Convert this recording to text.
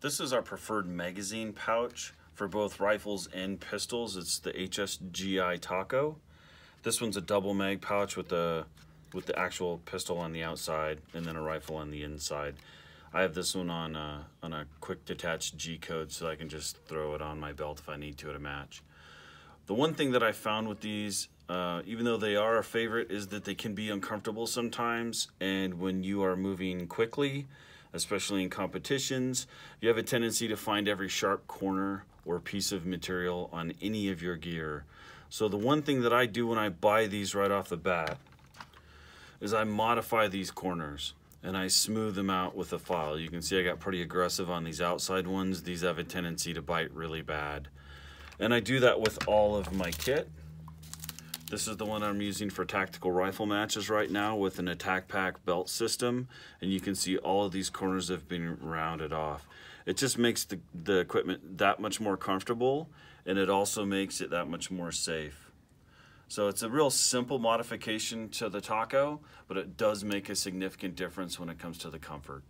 This is our preferred magazine pouch for both rifles and pistols. It's the HSGI Taco. This one's a double mag pouch with the with the actual pistol on the outside and then a rifle on the inside. I have this one on a, on a quick detach G code so I can just throw it on my belt if I need to at a match. The one thing that I found with these, uh, even though they are a favorite, is that they can be uncomfortable sometimes. And when you are moving quickly, especially in competitions, you have a tendency to find every sharp corner or piece of material on any of your gear. So the one thing that I do when I buy these right off the bat is I modify these corners and I smooth them out with a file. You can see I got pretty aggressive on these outside ones. These have a tendency to bite really bad. And I do that with all of my kit. This is the one I'm using for tactical rifle matches right now with an attack pack belt system. And you can see all of these corners have been rounded off. It just makes the, the equipment that much more comfortable and it also makes it that much more safe. So it's a real simple modification to the taco, but it does make a significant difference when it comes to the comfort.